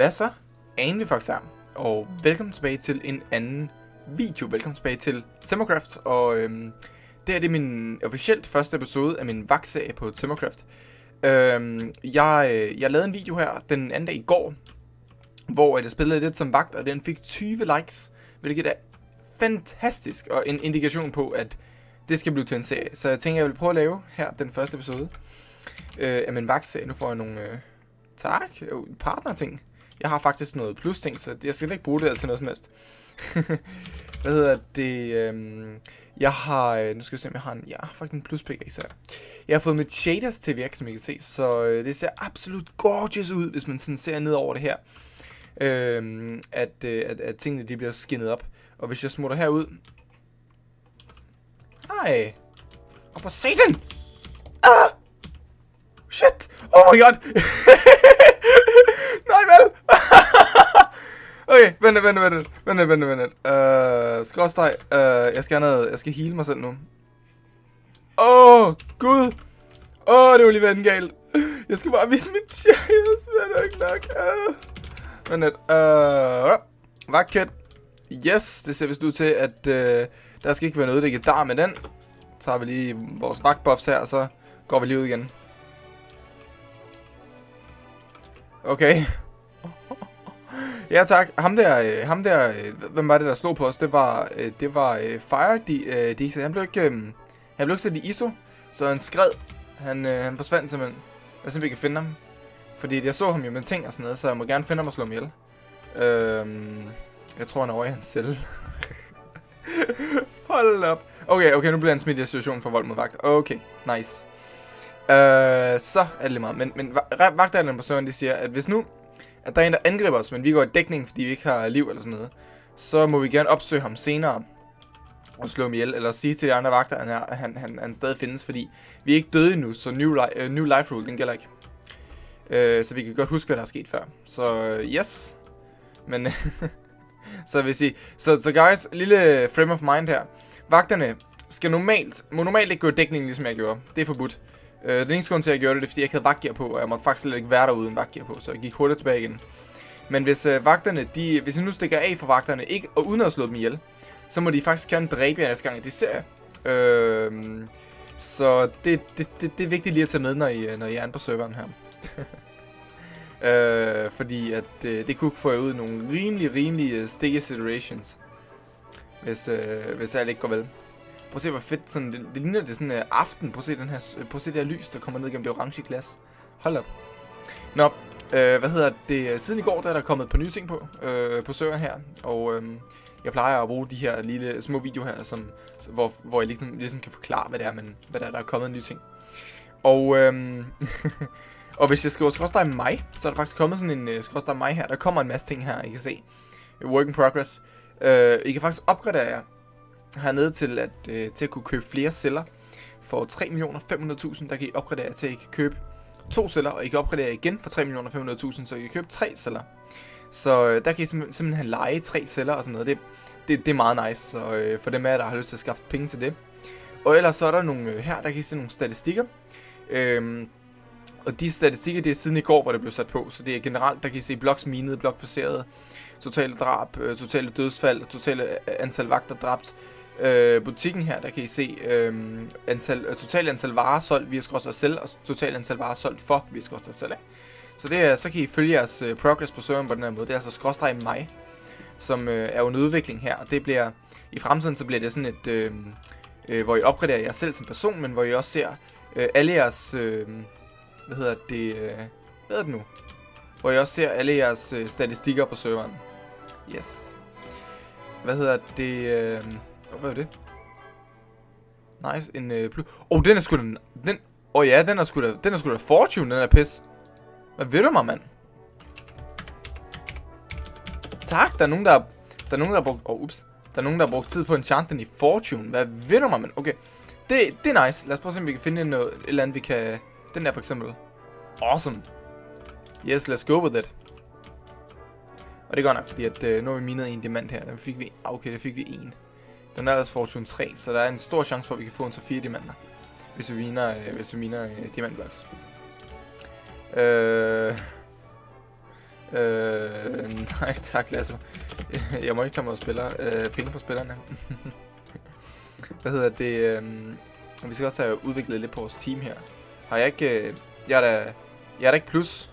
Hvad så? Anne Fox her, og velkommen tilbage til en anden video. Velkommen tilbage til Timmercraft, og øhm, det her det er min officielt første episode af min vagtserie på Timmercraft. Øhm, jeg, øh, jeg lavede en video her den anden dag i går, hvor jeg spillede lidt som vagt, og den fik 20 likes, hvilket er fantastisk, og en indikation på, at det skal blive til en serie. Så jeg tænker, jeg vil prøve at lave her den første episode øh, af min vagtserie. Nu får jeg nogle... Øh, tak, jo, partnerting. Jeg har faktisk noget plus ting, så jeg skal ikke bruge det altså noget som helst. Hvad hedder det? Øhm, jeg har, øh, nu skal jeg se om jeg har en, jeg har faktisk en plus pickaxe især. Jeg har fået mit shaders til virke, som I kan se, så øh, det ser absolut gorgeous ud, hvis man sådan ser ned over det her. Øhm, at, øh, at, at tingene de bliver skinnet op. Og hvis jeg smutter herud... Ej! Og for satan! Ah! Shit! Oh my god! Nej vel! Okay, vent, vent, vent, vent, vent, vent, vent. Øh, skråstrej. Øh, jeg skal have noget, jeg skal heal mig selv nu. Åh, oh, gud! Åh, oh, det var lige vandet galt. Jeg skal bare vise mit chance, men det er ikke nok. Uh. Vent lidt. Uh, Vakket. Yes, det ser vist ud til, at uh, der skal ikke være noget, der kan dar med den. Så tager vi lige vores vagtbuffs her, og så går vi lige ud igen. Okay. Ja tak. Ham der, øh, ham der, øh, hvem var det der slog på os? Det var, øh, det var øh, Fire de, øh, de, Han blev ikke, øh, han blev ikke sat i ISO, så han skred. Han, han forsvandt simpelthen. Jeg simpelthen kan finde ham. Fordi jeg så ham jo med ting og sådan noget, så jeg må gerne finde ham og slå ham ihjel. Øhm, jeg tror han er over i hans celle. Hold op. Okay, okay, nu bliver han smidt i situation for vold mod vagt. Okay, nice. Øh, så er det lige meget. Men, men vagterne på serveren, de siger, at hvis nu, at der er en, der angriber os, men vi går i dækning, fordi vi ikke har liv eller sådan noget, så må vi gerne opsøge ham senere og slå ham ihjel, eller sige til de andre vagter, at han, han, han, han stadig findes, fordi vi er ikke døde endnu, så new, li uh, new life rule, den gælder ikke. Uh, så vi kan godt huske, hvad der er sket før. Så uh, yes. Men, så vil sige, så, så guys, lille frame of mind her. Vagterne skal normalt, må normalt ikke gå i dækning, ligesom jeg gjorde. Det er forbudt. Øh, den eneste grund til, at jeg gjorde det, det er, fordi jeg ikke havde vagtgear på, og jeg måtte faktisk slet ikke være derude uden vagtgear på, så jeg gik hurtigt tilbage igen. Men hvis øh, vagterne, de, hvis jeg nu stikker af for vagterne, ikke, og uden at slå dem ihjel, så må de faktisk gerne dræbe jer næste gang, de ser øh, Så det, det, det, det er vigtigt lige at tage med, når I, øh, når I er på serveren her. øh, fordi at øh, det kunne få jer ud i nogle rimelig, rimelig uh, sticky situations. Hvis, øh, hvis alt ikke går vel. Prøv at se, hvor fedt. Sådan, det, det ligner det sådan uh, aften. Prøv at se, den her, prøv at se det her lys, der kommer ned gennem det orange glas. Hold op. Nå, øh, hvad hedder det? Siden i går, der er der kommet på nye ting på, øh, på serveren her. Og øh, jeg plejer at bruge de her lille små videoer her, som, hvor, hvor jeg ligesom, ligesom kan forklare, hvad det er, men, hvad der er, der er kommet nye ting. Og, øh, og hvis jeg skriver skrådstræk mig, så er der faktisk kommet sådan en øh, uh, skrådstræk mig her. Der kommer en masse ting her, I kan se. Work in progress. Øh, I kan faktisk opgradere jer hernede til at, øh, til at kunne købe flere celler. For 3.500.000, der kan I opgradere til, at I kan købe to celler, og I kan opgradere igen for 3.500.000, så I kan købe tre celler. Så øh, der kan I simpelthen, simpelthen lege tre celler og sådan noget. Det, det, det er meget nice, så øh, for dem af der har lyst til at skaffe penge til det. Og ellers så er der nogle, øh, her, der kan I se nogle statistikker. Øhm, og de statistikker, det er siden i går, hvor det blev sat på. Så det er generelt, der kan I se bloks minede, blok placeret, totale drab, øh, totale dødsfald, totale øh, antal vagter dræbt, øh, butikken her, der kan I se øh, antal, øh, total antal varer solgt via Skrås selv, og total antal varer solgt for via Skrås selv. Så det er, så kan I følge jeres øh, progress på serveren på den her måde. Det er altså skråstreg mig, som øh, er jo en udvikling her, og det bliver, i fremtiden så bliver det sådan et, øh, øh, hvor I opgraderer jer selv som person, men hvor I også ser øh, alle jeres, øh, hvad hedder det, øh, hvad hedder det nu? Hvor I også ser alle jeres øh, statistikker på serveren. Yes. Hvad hedder det, øh, hvad er det? Nice, en øh, blue. Oh, den er sgu da... Den... Åh oh, ja, den er sgu da... Den er sgu da fortune, den er pis. Hvad ved du mig, mand? Tak, der er nogen, der... Der er nogen, der har brugt... Åh, oh, ups. Der er nogen, der har brugt tid på en enchanten i fortune. Hvad ved du mig, mand? Okay. Det, det er nice. Lad os prøve at se, om vi kan finde noget, øh, et eller andet, vi kan... Den der for eksempel. Awesome. Yes, let's go with it. Og det er godt nok, fordi at, øh, nu har vi minet en diamant her. Den fik vi... Ah, okay, det fik vi en. Den er altså Fortune 3, så der er en stor chance for, at vi kan få en til 4 diamanter. Hvis vi miner, øh, hvis vi miner øh, diamantblocks. Øh, Øh, nej tak, Lasso. Jeg må ikke tage mod spiller, øh, penge fra spillerne. Hvad hedder det? Øh, vi skal også have udviklet lidt på vores team her. Har jeg ikke... Øh, jeg er da... Jeg er da ikke plus.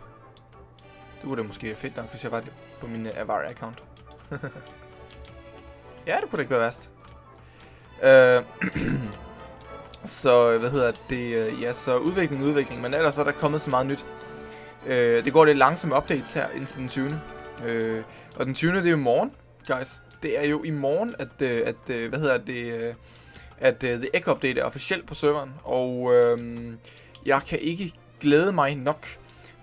Det kunne da måske fedt nok, hvis jeg var det på min uh, Avari-account. ja, det kunne da ikke være værst. Øh, så, hvad hedder det? Øh, ja, så udvikling, udvikling. Men ellers er der kommet så meget nyt. Øh, det går lidt langsomt updates her indtil den 20. Øh, og den 20. det er jo i morgen, guys. Det er jo i morgen, at, øh, at øh, hvad hedder det, øh, at uh, The Echo Update er officielt på serveren. Og øh, jeg kan ikke glæde mig nok.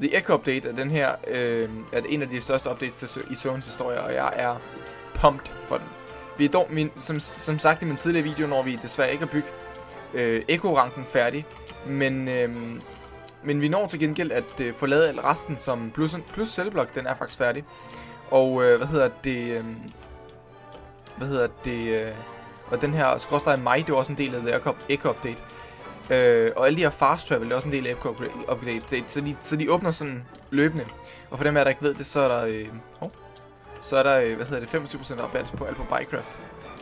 The Echo Update er den her, øh, er en af de største updates i serverens historie, og jeg er pumped for den. Vi er dog, min, som, som sagt i min tidligere video, når vi desværre ikke har bygget øh, Echo-ranken færdig, men øh, men vi når til gengæld at øh, få lavet resten som plus, plus selvblok, den er faktisk færdig. Og øh, hvad hedder det... Øh, hvad hedder det... Øh, og den her skråstrej mig, det er også en del af The Echo Update. Øh, og alle de her fast travel, det er også en del af Echo Update. Så de, så de åbner sådan løbende. Og for dem af der ikke ved det, så er der... Øh, oh, så er der, øh, hvad hedder det, 25% rabat på alt på Bycraft.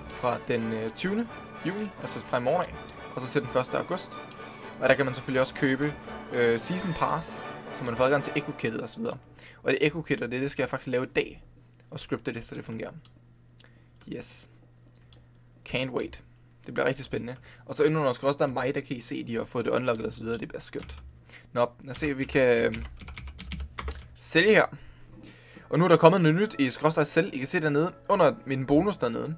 Fra den øh, 20. juni, altså fra i morgen af. Og så til den 1. august. Og der kan man selvfølgelig også købe øh, Season Pass, så man får adgang til Echo så videre. Og det Echo Kit, og det, det skal jeg faktisk lave i dag, og scripte det, så det fungerer. Yes. Can't wait. Det bliver rigtig spændende. Og så endnu også, der er mig, der kan I se, at de har fået det unlocket videre. Det bliver skønt. Nå, lad os se, at vi kan øh, sælge her. Og nu er der kommet noget nyt i skråstrej selv. I kan se dernede, under min bonus dernede.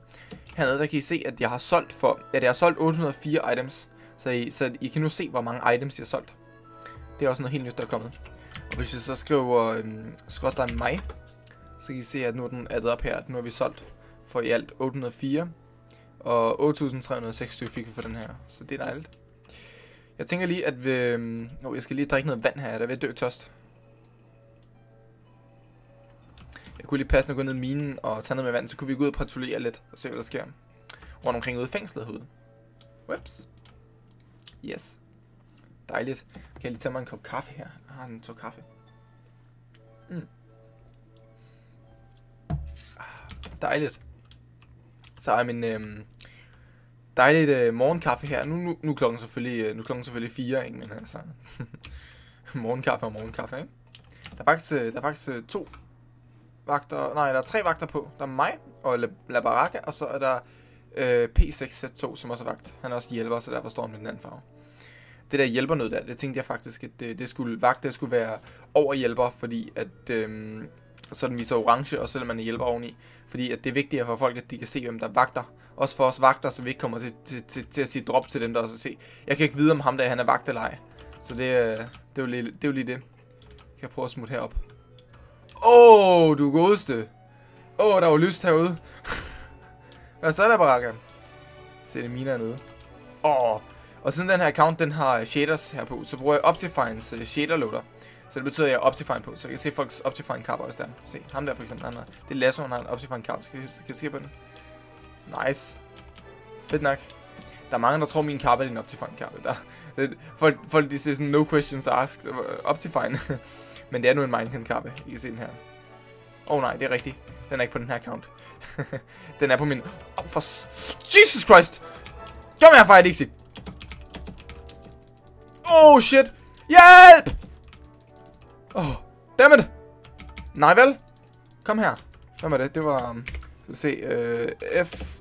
Hernede, der kan I se, at jeg har solgt for, at jeg har solgt 804 items. Så I, så I kan nu se, hvor mange items jeg har solgt. Det er også noget helt nyt, der er kommet. Og hvis jeg så skriver øhm, skråstrej mig, så kan I se, at nu er den addet op her. Nu har vi solgt for i alt 804. Og 8.306 fik vi for den her. Så det er dejligt. Jeg tænker lige, at vi... Øhm, oh, jeg skal lige drikke noget vand her. Jeg er ved at dø tørst. Jeg kunne lige passe at gå ned i minen og tage noget med vand, så kunne vi gå ud og patruljere lidt og se, hvad der sker. Rundt omkring ude i fængslet herude. Whoops. Yes. Dejligt. Kan jeg lige tage mig en kop kaffe her? Jeg har en tog kaffe. Mm. Ah, dejligt. Så er min øhm, dejligt øh, morgenkaffe her. Nu, nu, nu er klokken selvfølgelig, øh, nu er klokken selvfølgelig fire, ikke? Men altså, morgenkaffe og morgenkaffe, ikke? Der er faktisk, øh, der er faktisk øh, to vagter, nej, der er tre vagter på. Der er mig og Labaraka, og så er der øh, P6Z2, som også er vagt. Han er også hjælper, så derfor står han med den anden farve det der hjælper noget der, det tænkte jeg faktisk, at det, det skulle, vagter skulle være over hjælper, fordi at, Øh, så den viser orange, og selvom man er hjælper oveni. Fordi at det er vigtigt for folk, at de kan se, hvem der vagter. Også for os vagter, så vi ikke kommer til, til, til, til at sige drop til dem, der også se. Jeg kan ikke vide, om ham der han er vagt eller ej. Så det, øh, det, er jo lige, det er jo lige det. Kan jeg prøve at smutte herop. Åh, oh, du godeste. Åh, oh, der var lyst herude. Hvad så der, Baraka? Se, det miner nede. Åh, oh, og siden den her account, den har øh, shaders her på, så bruger jeg Optifine's øh, uh, shader loader. Så det betyder, at jeg har Optifine på, så jeg kan se folks Optifine kapper også der. Se, ham der for eksempel, han har, det er Lasso, han har en Optifine kapper. Skal, kan jeg se på den? Nice. Fedt nok. Der er mange, der tror, min kappe er en Optifine kappe. Der, det, folk, folk de siger sådan, no questions asked, Optifine. Men det er nu en Minecraft kappe, I kan se den her. Åh oh, nej, det er rigtigt. Den er ikke på den her account. den er på min... Oh, for... Jesus Christ! Kom her, Fire Dixie! Oh, shit. Hjælp! Oh, dammit. Nej vel? Kom her. Hvad var det? Det var... Um, skal vi se. Uh, F...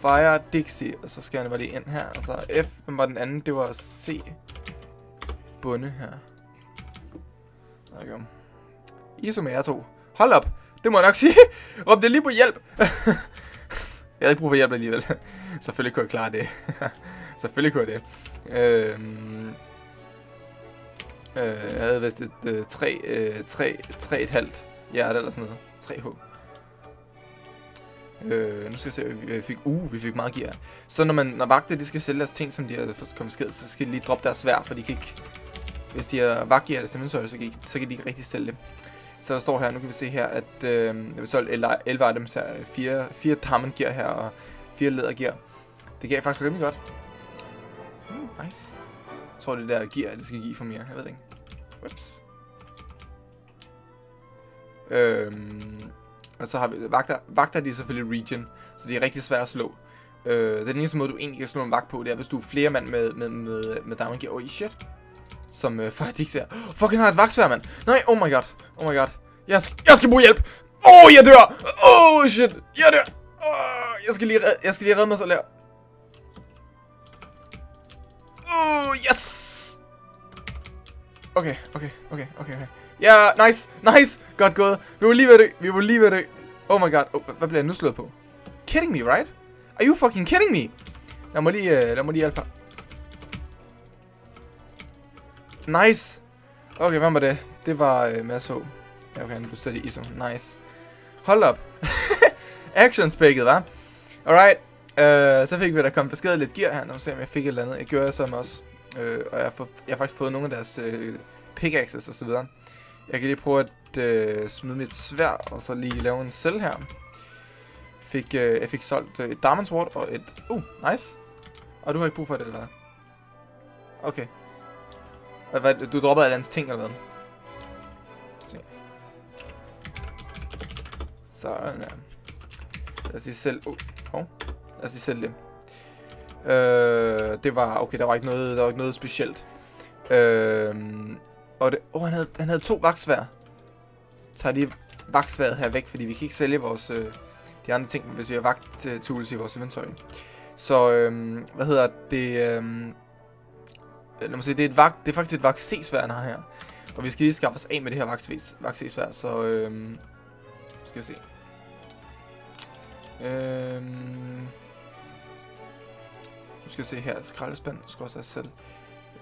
Fire Dixie. Og så skal jeg bare lige ind her. Og så F... Hvem var den anden? Det var C. Bunde her. Okay. ISO med jer to. Hold op. Det må jeg nok sige. Råb det lige på hjælp. jeg havde ikke brug for hjælp alligevel. Selvfølgelig kunne jeg klare det. Selvfølgelig kunne jeg det. Øhm, øh, jeg havde vist et øh, 3, øh, 3, 3,5 hjerte eller sådan noget. 3H. Øh, nu skal jeg se, vi fik, uh, vi fik meget gear. Så når, man, når vagter de skal sælge deres ting, som de har konfiskeret, så skal de lige droppe deres svær, for de kan ikke... Hvis de har vagtgear eller inventory, så kan, de, så kan de ikke rigtig sælge det. Så der står her, nu kan vi se her, at øh, jeg vil solgt 11 items her, 4, 4 diamond gear her, og 4 lædergear. Det gav faktisk rimelig godt. Uh, nice. Jeg tror, det der gear, det skal give for mere. Jeg ved ikke. Whoops. Øhm, og så har vi vagter, vagter de er selvfølgelig region, så det er rigtig svært at slå. Øh, den eneste måde, du egentlig kan slå en vagt på, det er, hvis du er flere mand med, med, med, med diamond gear. Oh, shit. Som øh, faktisk ikke ser. Oh, fucking har et vagtsvær, mand. Nej, oh my god. Oh my god. Jeg skal, jeg skal bruge hjælp. Åh, oh, jeg dør. Oh, shit. Jeg dør. Oh, jeg skal lige, jeg skal lige redde mig selv her. Oh, yes. Okay, okay, okay, okay, okay. Ja, yeah, nice, nice. Godt gået. Vi var lige ved det. Vi var lige ved det. Oh my god. Oh, hvad bliver jeg nu slået på? Kidding me, right? Are you fucking kidding me? Lad mig lige, uh, lad mig lige hjælpe Nice. Okay, hvad var det? Det var øh, uh, Mads H. Ja, okay, du i ISO. Nice. Hold op. Action spækket, hva'? Alright. Uh, så fik vi da kommet besked lidt gear her. Nu se om jeg fik et eller andet. Jeg gjorde jeg som også. Uh, og jeg har, jeg har faktisk fået nogle af deres uh, pickaxes og så videre. Jeg kan lige prøve at øh, smide mit svær og så lige lave en cell her. Fik, øh, jeg fik solgt øh, et Diamond Sword og et... Uh, nice. Og du har ikke brug for det, eller? Okay. Hvad, du droppede alle hans ting, eller hvad? Se. Sådan, ja. Lad os lige selv... Uh, oh. Lad os lige selv det. Øh, det var... Okay, der var ikke noget, der var ikke noget specielt. Øh, og det... Oh, han havde, han havde to vaksvær. Tager lige vaksværet her væk, fordi vi kan ikke sælge vores... Øh, de andre ting, hvis vi har vagt tools i vores inventory. Så, øh, hvad hedder det... Øh, lad mig se, det er, et vagt, det er faktisk et vagt C-svær, han har her. Og vi skal lige skaffe os af med det her vagt C-svær, så... Øh, skal jeg se. Øhm, nu skal jeg se her, skraldespand, skal også have selv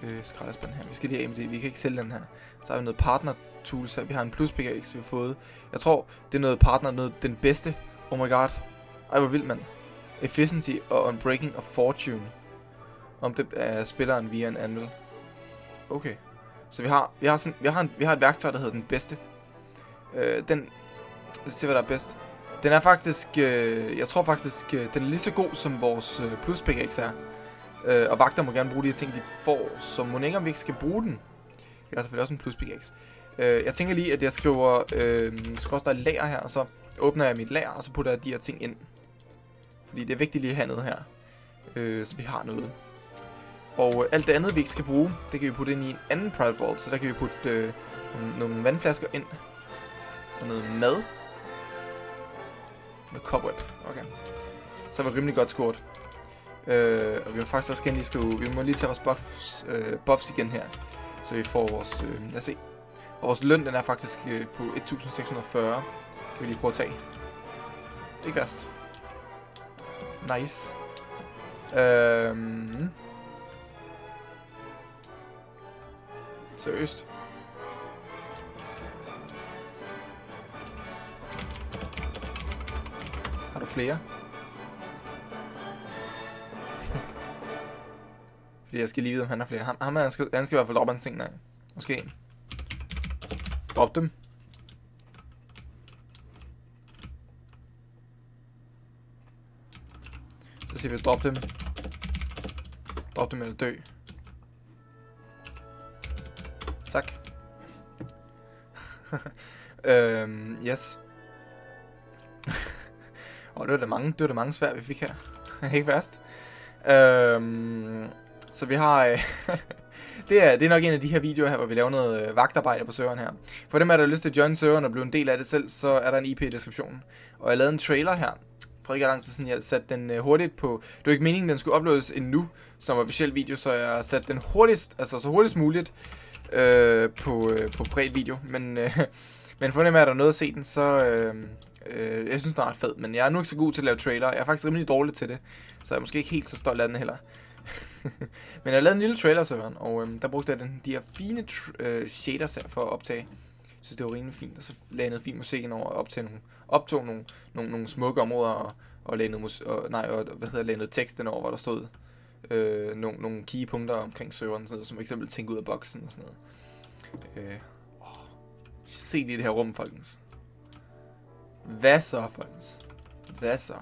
øh, skraldespand her. Vi skal lige af med det, vi kan ikke sælge den her. Så har vi noget partner tools her, vi har en plus pickaxe, vi har fået. Jeg tror, det er noget partner, noget den bedste. Oh my god. Ej, hvor vildt, mand. Efficiency og Unbreaking of Fortune. Om det er spilleren via en anvil. Okay. Så vi har, vi har, sådan, vi har, en, vi har et værktøj, der hedder den bedste. Øh, den, lad os se, hvad der er bedst. Den er faktisk, øh, jeg tror faktisk, øh, den er lige så god som vores øh, plus pickaxe er. Øh, og vagter må gerne bruge de her ting, de får, så må ikke om vi ikke skal bruge den. Jeg har selvfølgelig også en plus pickaxe. Øh, jeg tænker lige, at jeg skriver, øh, der lager her, og så åbner jeg mit lager, og så putter jeg de her ting ind. Fordi det er vigtigt lige at have noget her, øh, så vi har noget. Og øh, alt det andet, vi ikke skal bruge, det kan vi putte ind i en anden private vault, så der kan vi putte øh, nogle, nogle vandflasker ind. Og noget mad. Med cobweb. Okay. Så er vi rimelig godt scoret. Øh, og vi må faktisk også gerne lige skrive, vi må lige tage vores buffs, øh, buffs igen her. Så vi får vores, øh, lad os se. Og vores løn, den er faktisk øh, på 1640. Kan vi lige prøve at tage. Ikke værst. Nice. Øhm. Seriøst. flere. Fordi jeg skal lige vide, om han har flere. Ham, ham han, skal, han skal i hvert fald droppe hans ting, nej. Måske en. Drop dem. Så siger vi, drop dem. Drop dem eller dø. Tak. øhm, yes. Og det var da mange, det var da mange svært, vi fik her. ikke værst. Øhm, så vi har... Øh, det, er, det er nok en af de her videoer her, hvor vi laver noget øh, vagtarbejde på serveren her. For dem, der har lyst til at join serveren og blive en del af det selv, så er der en IP i beskrivelsen. Og jeg lavede en trailer her. For ikke lang tid siden, jeg satte den øh, hurtigt på... Det var ikke meningen, den skulle uploades endnu som officiel video, så jeg satte den hurtigst, altså så hurtigst muligt øh, på, øh, på bredt video. Men, øh, men for dem, der noget at se den, så... Øh, Øh, jeg synes, den er ret fed, men jeg er nu ikke så god til at lave trailer. Jeg er faktisk rimelig dårlig til det, så jeg er måske ikke helt så stolt af den heller. men jeg har lavet en lille trailer server, og øhm, der brugte jeg den, de her fine øh, shaders her for at optage. Jeg synes, det var rimelig fint, og så lagde jeg noget fin musik ind over og optage nogle, optog nogle, nogle, nogle smukke områder, og, og lagde noget, mus og, nej, og, hvad hedder, lagde noget tekst ind over, hvor der stod øh, nogle, nogle key punkter omkring serveren, sådan noget, som eksempel tænke ud af boksen og sådan noget. Øh, åh, se lige det her rum, folkens. Hvad så, folkens? Hvad så?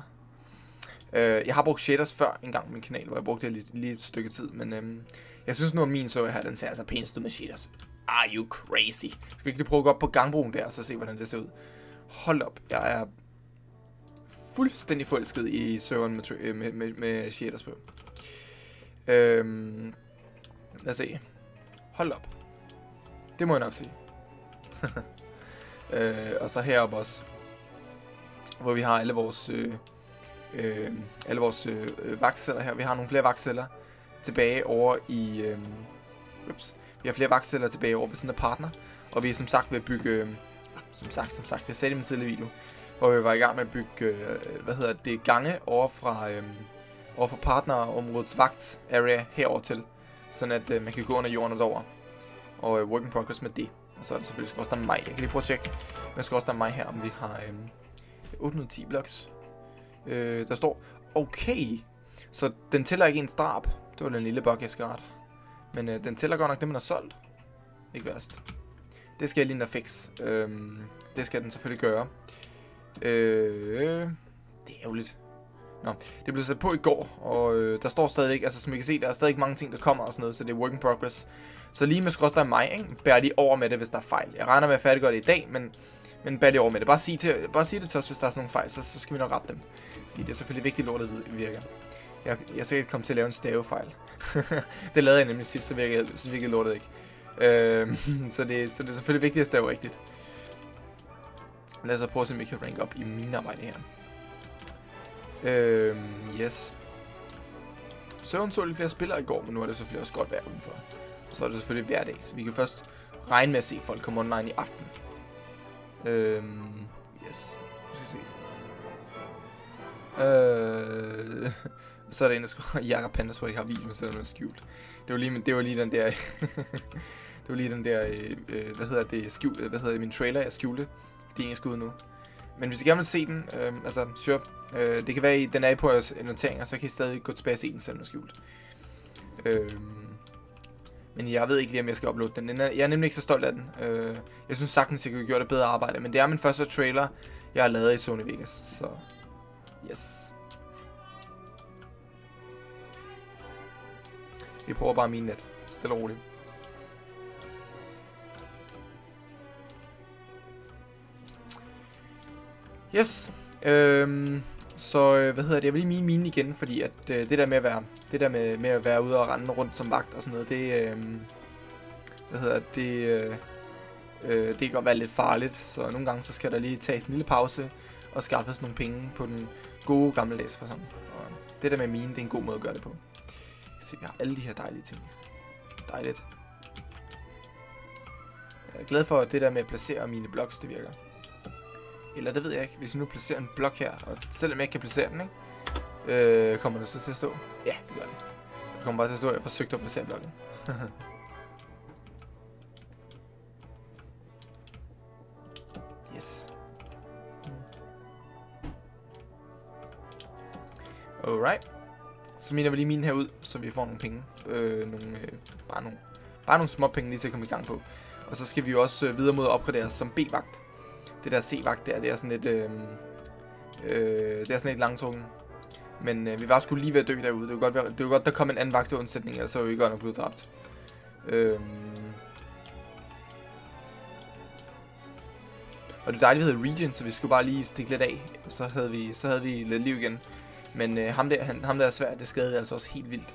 Øh, jeg har brugt shaders før en gang på min kanal, hvor jeg brugte det lige, lige et stykke tid, men øhm, jeg synes nu, at min så her, den ser altså pænest ud med shaders. Are you crazy? Skal vi ikke lige prøve at gå op på gangbroen der, og så se, hvordan det ser ud? Hold op, jeg er fuldstændig forelsket i serveren med, øh, med, med, med shaders på. Øhm, lad os se. Hold op. Det må jeg nok sige. øh, og så heroppe også. Hvor vi har alle vores, øh, øh, alle vores øh, vagtceller her. Vi har nogle flere vagtceller tilbage over i... Øh, ups, vi har flere vagtceller tilbage over ved sådan en partner. Og vi er som sagt ved at bygge... Øh, som sagt, som sagt, jeg sagde det i min tidligere video. Hvor vi var i gang med at bygge, øh, hvad hedder det, gange over fra, øh, over fra partnerområdets vagt area herover til. Sådan at øh, man kan gå under jorden og derover. Og øh, work in progress med det. Og så er det selvfølgelig der mig. Jeg kan lige prøve at tjekke også der mig her, om vi har øh, 810 blocks. Øh, der står, okay, så den tæller ikke en drab. Det var den lille bug, jeg skal rette. Men øh, den tæller godt nok det, man har solgt. Ikke værst. Det skal jeg lige fix. Øhm, det skal den selvfølgelig gøre. Øh, det er ærgerligt. Nå, det blev sat på i går, og øh, der står stadig altså som I kan se, der er stadig mange ting, der kommer og sådan noget, så det er work in progress. Så lige med skrådstræk mig, ikke? bærer lige over med det, hvis der er fejl. Jeg regner med at færdiggøre det i dag, men, men bær det over med det. Bare sig, til, bare sig det til os, hvis der er sådan nogle fejl, så, så skal vi nok rette dem. Fordi det er selvfølgelig vigtigt, at lortet virker. Jeg, jeg skal ikke komme til at lave en stavefejl. det lavede jeg nemlig sidst, så virkede, så virkede lortet ikke. Øh, så, det, så det er selvfølgelig vigtigt at stave rigtigt. Lad os så prøve at se, om vi kan rank op i min arbejde her. Øh, yes. Søvn så lidt flere spillere i går, men nu er det selvfølgelig også godt vejr udenfor. Og så er det selvfølgelig hverdag, så vi kan først regne med at se folk komme online i aften. Øhm, yes. Nu skal se. Øh, så er der en, der skriver, Jakob Panda tror jeg har video, selvom den er skjult. Det var lige, det var lige den der, det var lige den der, øh, øh hvad hedder det, skjult, hvad hedder det, min trailer, jeg skjulte, fordi ingen skal ud nu. Men hvis I gerne vil se den, øh, altså, sure, øh, det kan være, at den er på jeres noteringer, så kan I stadig gå tilbage og se den, selvom den er skjult. Øh, men jeg ved ikke lige, om jeg skal uploade den. den er, jeg er nemlig ikke så stolt af den. Øh, jeg synes sagtens, jeg kunne gjort et bedre arbejde. Men det er min første trailer, jeg har lavet i Sony Vegas. Så, yes. Vi prøver bare min net. Stille og roligt. Yes. Øhm, så øh, hvad hedder det? Jeg vil lige mine mine igen, fordi at øh, det der med at være det der med, med at være ude og rende rundt som vagt og sådan noget, det øh, hvad hedder det? Øh, øh, det kan godt være lidt farligt, så nogle gange så skal der lige tages en lille pause og skaffes nogle penge på den gode gamle læs for sådan. Og det der med mine, det er en god måde at gøre det på. Se, vi har alle de her dejlige ting. Dejligt. Jeg er glad for, at det der med at placere mine blocks, det virker. Eller det ved jeg ikke. Hvis jeg nu placerer en blok her, og selvom jeg ikke kan placere den, ikke? Øh, kommer det så til at stå? Ja, det gør det. Det kommer bare til at stå, at jeg forsøgte at placere blokken. yes. Alright. Så miner vi lige mine her ud, så vi får nogle penge. Øh, nogle, øh, bare, nogle, bare nogle små penge lige til at komme i gang på. Og så skal vi jo også øh, videre mod at opgradere som B-vagt det der C-vagt der, det er sådan lidt, øh, øh, det er sådan lidt langtrukken. Men øh, vi var sgu lige ved at dø derude. Det var godt, det var godt der kom en anden vagt til undsætning, ellers så var vi godt nok blevet dræbt. Øhm. og det er dejligt, vi hedder Region, så vi skulle bare lige stikke lidt af. Så havde vi, så havde vi lidt liv igen. Men øh, ham, der, han, ham der er svært, det skadede altså også helt vildt.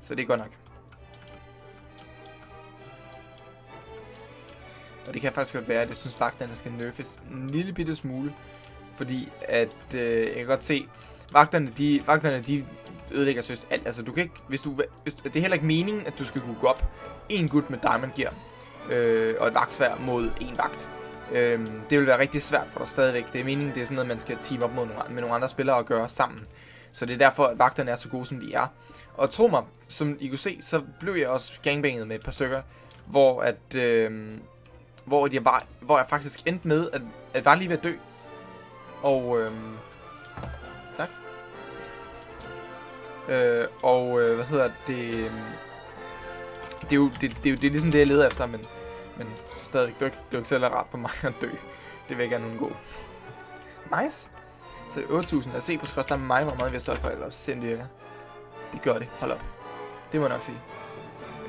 Så det er godt nok. Og det kan faktisk godt være, at jeg synes vagterne skal nerfes en lille bitte smule. Fordi at, øh, jeg kan godt se, vagterne de, vagterne, de ødelægger søst alt. Altså du kan ikke, hvis du, hvis, det er heller ikke meningen, at du skal kunne gå op en gut med diamond gear øh, og et vagtsvær mod en vagt. Øh, det vil være rigtig svært for dig stadigvæk. Det er meningen, det er sådan noget, man skal team op mod nogle, med nogle andre spillere og gøre sammen. Så det er derfor, at vagterne er så gode, som de er. Og tro mig, som I kunne se, så blev jeg også gangbanget med et par stykker, hvor at, øh, hvor jeg, var, hvor jeg faktisk endte med, at, at var lige ved at dø. Og, øhm, tak. Øh, og, øh, hvad hedder det, øhm, det er jo, det, det, er jo, det er ligesom det, jeg leder efter, men, men så stadigvæk, det er, ikke, det er jo ikke særlig rart for mig at dø. Det vil jeg gerne undgå. Nice. Så 8.000. at se på skrådstræk med mig, hvor meget vi har solgt for, eller sindssygt. virker. Det gør det. Hold op. Det må jeg nok sige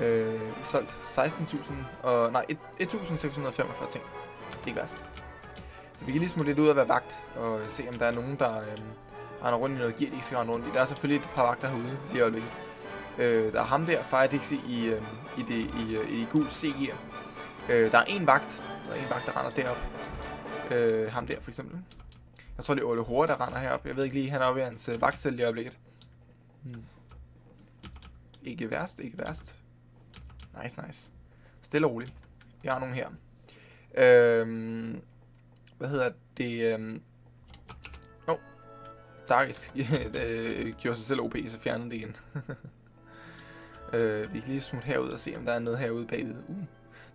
øh, solgt 16.000 og nej 1.645 ting. Det Ikke værst. Så vi kan lige smutte lidt ud og være vagt, og øh, se om der er nogen, der øh, render rundt i noget gear, de ikke skal rende rundt i. Der er selvfølgelig et par vagter herude lige i øjeblikket. Øh, der er ham der, Fire Dixie, i, øh, i, det, i, øh, i gul C-gear. Øh, der er en vagt, der er en vagt, der render derop. Øh, ham der for eksempel. Jeg tror, det er Ole Hore, der render herop. Jeg ved ikke lige, han er oppe i hans øh, vagtsel i øjeblikket. Hmm. Ikke værst, ikke værst. Nice, nice. Stille og roligt. Vi har nogen her. Øhm, hvad hedder det? Øhm, oh, Darkis øh, gjorde sig selv OP, så fjernede det igen. øh, vi kan lige smutte herud og se, om der er noget herude bagved. Uh,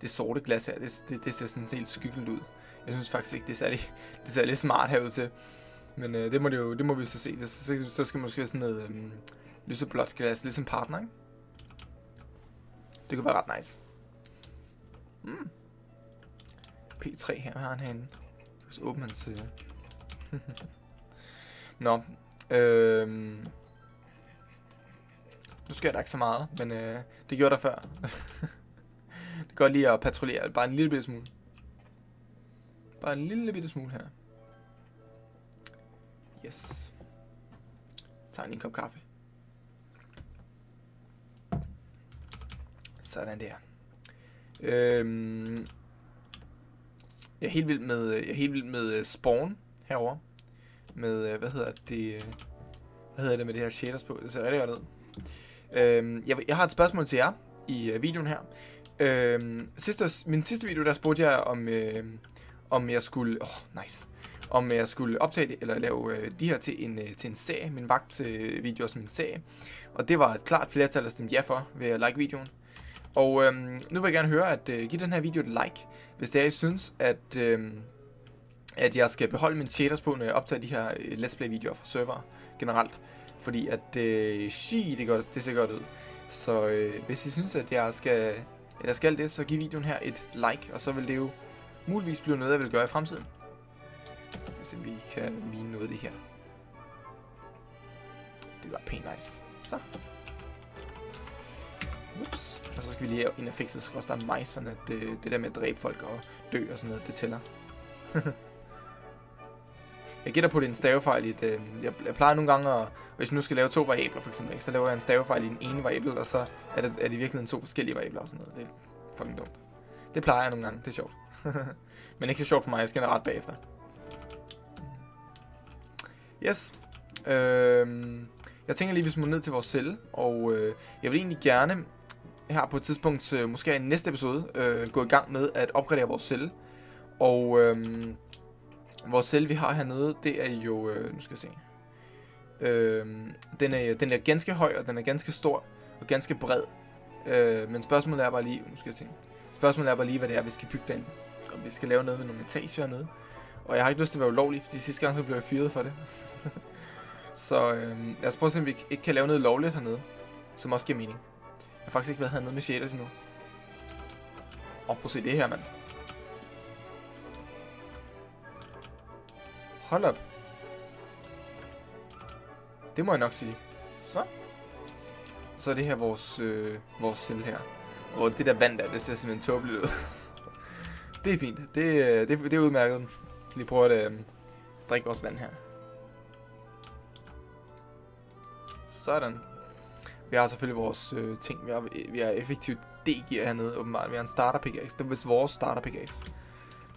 det sorte glas her, det, det, det ser sådan helt skyggeligt ud. Jeg synes faktisk ikke, det er særlig, det er særlig smart herude til. Men øh, det må det jo, det må vi så se. Det, så, så skal måske være sådan noget øhm, lyseblåt glas, ligesom partner, ikke? Det kunne være ret nice. Mm. P3 her, har han herinde? Så åbner hans... Øh... Nå. Øhm... Nu sker der ikke så meget, men øh, det gjorde der før. det går lige at patruljere, bare en lille bitte smule. Bare en lille bitte smule her. Yes. Tag en kop kaffe. Sådan der. Øhm, jeg er helt vild med, jeg er helt vild med øh, Spawn herover. Med, øh, hvad hedder det, øh, hvad hedder det med det her shaders på? Det ser rigtig godt ud. Øhm, jeg, jeg har et spørgsmål til jer i videoen her. Øhm, sidste, min sidste video, der spurgte jeg om, øh, om jeg skulle, oh, nice, om jeg skulle optage det, eller lave øh, de her til en, øh, til en serie, min vagt øh, video som en serie. Og det var et klart flertal, der stemte ja for ved at like videoen. Og øhm, nu vil jeg gerne høre, at øh, give den her video et like, hvis det er, I synes, at, øh, at jeg skal beholde min shaders på, når jeg optager de her øh, Let's Play videoer fra server generelt. Fordi at, øh, shi, det, gør, det ser godt ud. Så øh, hvis I synes, at jeg skal, at jeg skal det, så giv videoen her et like, og så vil det jo muligvis blive noget, jeg vil gøre i fremtiden. Hvis vi kan mine noget af det her. Det var pænt nice. Så. Ups. Og så skal vi lige ind og fikse skråstrej mig, sådan at det, det der med at dræbe folk og dø og sådan noget, det tæller. jeg gætter på, at det er en stavefejl i det. Øh, jeg, jeg plejer nogle gange at, hvis jeg nu skal lave to variabler for eksempel, så laver jeg en stavefejl i den ene variabel, og så er det, er det virkelig to forskellige variabler og sådan noget. Det er fucking dumt. Det plejer jeg nogle gange, det er sjovt. Men ikke så sjovt for mig, jeg skal ret bagefter. Yes. Øhm, jeg tænker lige, vi må ned til vores celle, og øh, jeg vil egentlig gerne her på et tidspunkt, øh, måske i næste episode, øh, gå i gang med at opgradere vores celle. Og øh, vores celle, vi har hernede, det er jo, øh, nu skal jeg se, øh, den, er, den er ganske høj, og den er ganske stor, og ganske bred. Øh, men spørgsmålet er bare lige, nu skal jeg se, spørgsmålet er bare lige, hvad det er, vi skal bygge den. Om vi skal lave noget med nogle etager og noget. Og jeg har ikke lyst til at være ulovlig, fordi sidste gang så blev jeg fyret for det. så øh, lad os prøve at se, om vi ikke kan lave noget lovligt hernede, som også giver mening. Jeg har faktisk ikke været hernede med shaders endnu. Og prøv at se det her, mand. Hold op. Det må jeg nok sige. Så. Så er det her vores, øh, vores cell her. Og det der vand der, det ser simpelthen tåbeligt ud. det er fint. Det, øh, det, det er udmærket. Lige prøve at øh, drikke vores vand her. Sådan. Vi har selvfølgelig vores øh, ting. Vi har, vi har effektivt D-gear hernede, åbenbart. Vi har en starter pickaxe. Det er vist vores starter pickaxe.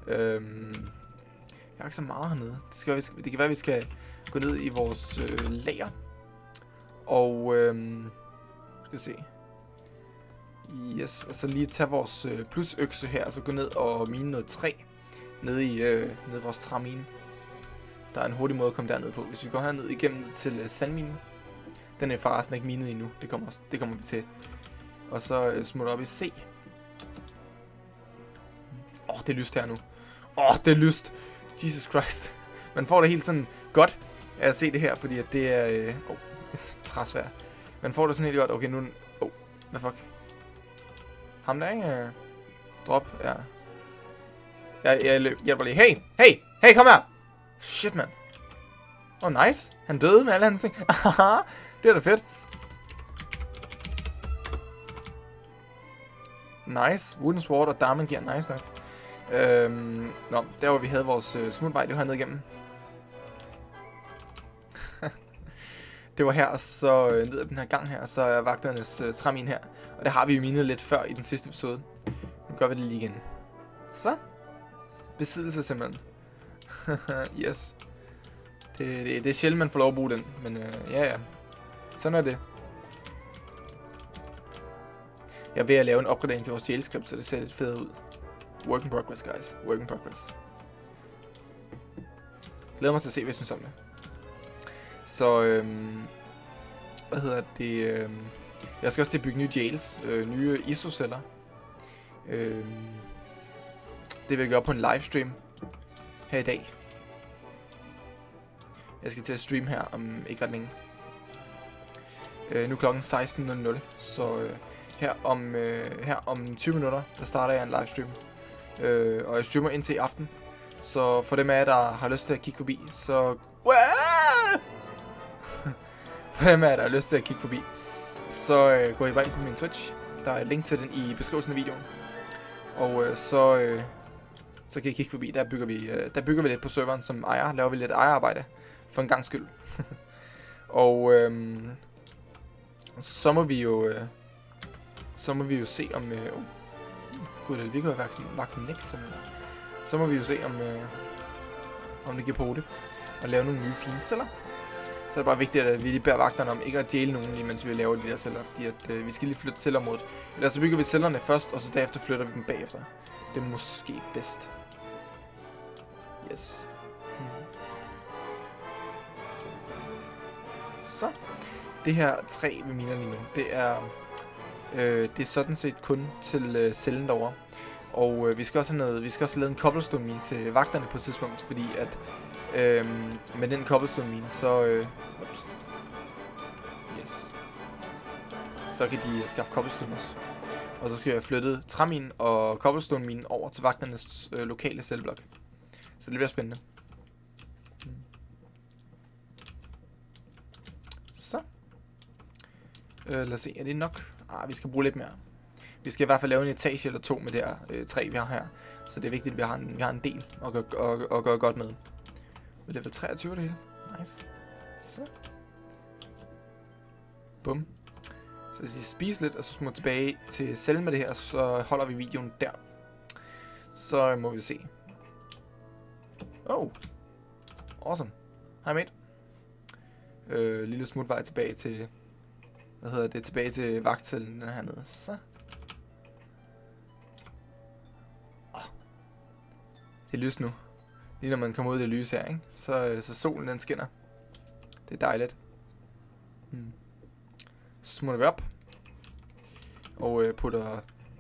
Øhm, jeg har ikke så meget hernede. Det, skal, det kan være, at vi skal gå ned i vores øh, lager. Og øhm, skal vi se. Yes, og så lige tage vores øh, plusøkse her, og så gå ned og mine noget træ. Nede i, øh, nede i vores træmine. Der er en hurtig måde at komme derned på. Hvis vi går herned igennem til øh, sandminen, den er forresten ikke minet endnu. Det kommer, også, det kommer vi til. Og så øh, smutter op i C. Åh, oh, det er lyst her nu. Åh, oh, det er lyst. Jesus Christ. Man får det helt sådan godt af at se det her, fordi at det er... Øh, oh, et træsvær. Man får det sådan helt godt. Okay, nu... Oh, hvad fuck? Ham der, ikke? Øh, drop, ja. Jeg, jeg løb, hjælper lige. Hey, hey, hey, kom her! Shit, mand. Oh, nice. Han døde med alle hans ting. Det er da fedt. Nice. Wooden Sword og Diamond Gear. Nice nok. Øhm, nå, der hvor vi havde vores øh, smutvej, det var hernede igennem. det var her, så øh, ned ad den her gang her, så er vagternes øh, træmin her. Og det har vi jo minet lidt før i den sidste episode. Nu gør vi det lige igen. Så. Besiddelse simpelthen. yes. Det, det, det er sjældent, man får lov at bruge den, men øh, ja ja. Sådan er det. Jeg er ved at lave en opgradering til vores jailscript, så det ser lidt fedt ud. Work in progress, guys. Work in progress. Glæder mig til at se, hvad jeg synes om det. Så, øhm, hvad hedder det? Øhm, jeg skal også til at bygge nye jails, øh, nye ISO-celler. Øhm, det vil jeg gøre på en livestream her i dag. Jeg skal til at streame her om ikke ret længe. Øh, nu er klokken 16.00, så øh, her, om, øh, her om 20 minutter, der starter jeg en livestream. Øh, og jeg streamer indtil i aften. Så for dem af jer, der har lyst til at kigge forbi, så... for dem af jer, der har lyst til at kigge forbi, så øh, går I bare ind på min Twitch. Der er et link til den i beskrivelsen af videoen. Og øh, så, øh, så kan I kigge forbi. Der bygger, vi, øh, der bygger vi lidt på serveren som ejer. Laver vi lidt ejerarbejde. For en gang skyld. og øh, så må vi jo... Øh, så må vi jo se om... Øh, oh, gud, det virker jo vagt next, simpelthen. Så må vi jo se, om, øh, om det giver på det. Og lave nogle nye fine celler. Så er det bare vigtigt, at vi lige beder vagterne om ikke at dele nogen, mens vi laver de der celler. Fordi at, øh, vi skal lige flytte cellerområdet. Eller så bygger vi cellerne først, og så derefter flytter vi dem bagefter. Det er måske bedst. Yes. Hmm. Så. Det her træ, vi miner lige nu, det er, øh, det er sådan set kun til øh, cellen derovre. Og øh, vi skal også have noget, vi skal også have en cobblestone mine til vagterne på et tidspunkt, fordi at øh, med den cobblestone mine, så øh, ups, yes, så kan de øh, skaffe cobblestone også. Og så skal jeg flytte træminen og cobblestone minen over til vagternes øh, lokale celleblok. Så det bliver spændende. Så. Øh, lad os se, er det nok? Ah, vi skal bruge lidt mere. Vi skal i hvert fald lave en etage eller to med det her øh, træ, vi har her. Så det er vigtigt, at vi har en, vi har en del at, gøre, at, at gøre godt med. Vi level 23 det hele. Nice. Så. Bum. Så hvis I spiser lidt, og så smutter tilbage til cellen med det her, så holder vi videoen der. Så må vi se. Oh. Awesome. Hej mate. Øh, lille smutvej tilbage til... Hvad hedder det? Tilbage til vagtcellen hernede. Så. Det er lys nu. Lige når man kommer ud af det lys her, ikke? Så, øh, så solen den skinner. Det er dejligt. Hmm. Så smutter vi op. Og øh, putter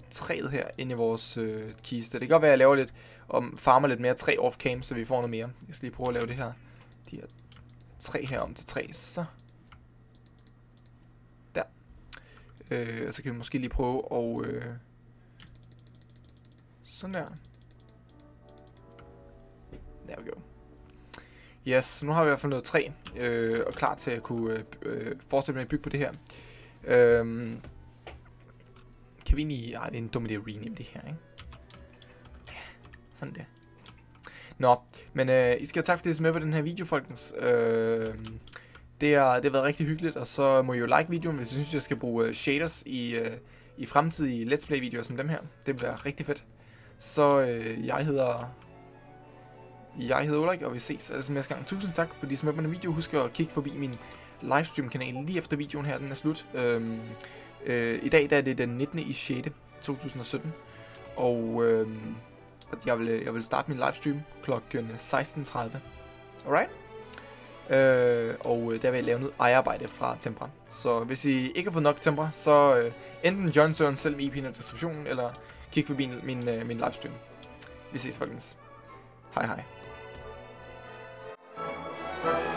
træet her ind i vores øh, kiste. Det kan godt være, at jeg laver lidt, om farmer lidt mere træ off-cam, så vi får noget mere. Jeg skal lige prøve at lave det her. De her træ her om til træ. Så. Der. Øh, og så kan vi måske lige prøve at... Øh, sådan der. There we go. Yes, nu har vi i hvert fald noget træ, øh, og klar til at kunne øh, øh fortsætte med at bygge på det her. Øh, kan vi egentlig... Ej, det er en dum idé at rename det her, ikke? Ja, sådan der. Nå, men øh, I skal have tak fordi I så med på den her video, folkens. Øh, det, er, det har været rigtig hyggeligt, og så må I jo like videoen, hvis I synes, jeg skal bruge øh, shaders i, øh, i fremtidige Let's Play-videoer som dem her. Det bliver rigtig fedt. Så øh, jeg hedder jeg hedder Ulrik, og vi ses altså næste gang. Tusind tak, fordi I smøbte på video. Husk at kigge forbi min livestream-kanal lige efter videoen her, den er slut. Øhm, øh, I dag der er det den 19. i 6. 2017. Og øhm, jeg, vil, jeg vil starte min livestream klokken 16.30. Alright? Øh, og der vil jeg lave noget ejerarbejde fra Tempra. Så hvis I ikke har fået nok Tempra, så øh, enten join serveren selv med IP'en og distributionen, eller kig forbi min, min, øh, min livestream. Vi ses folkens. Hej hej. thank you